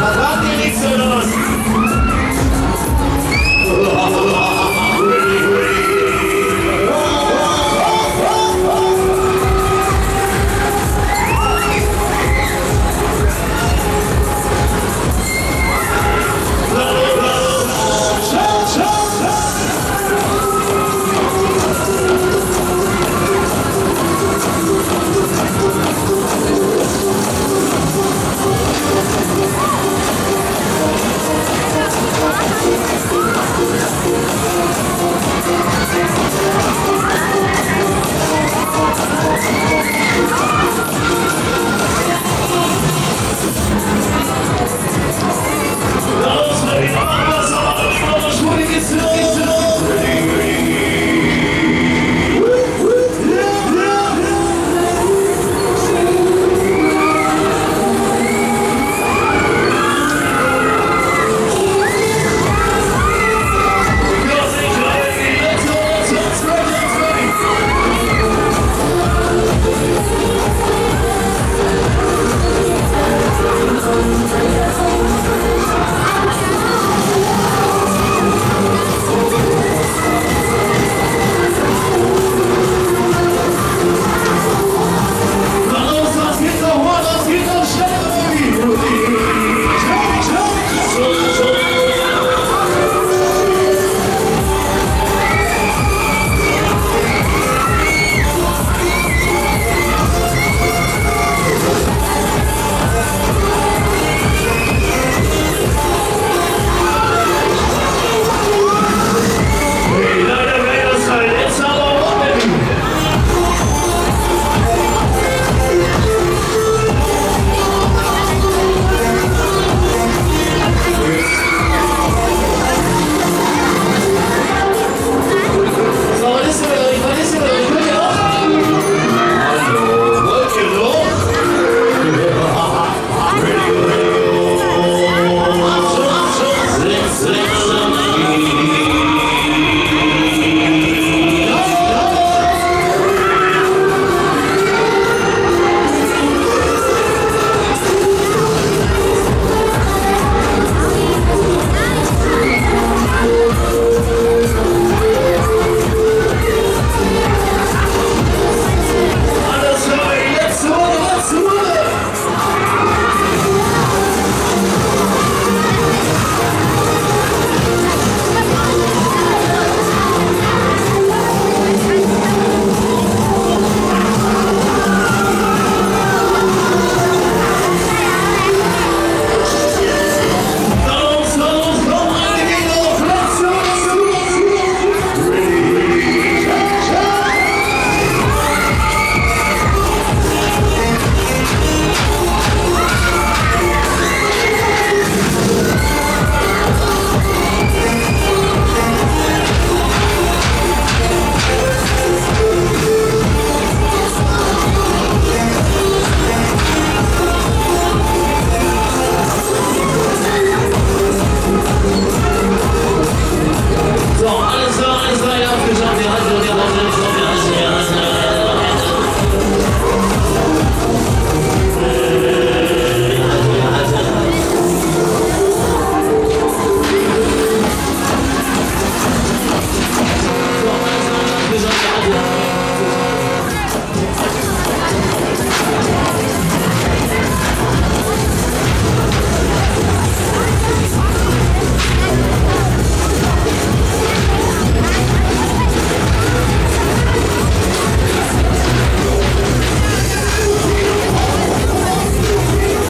Mas vai ter isso,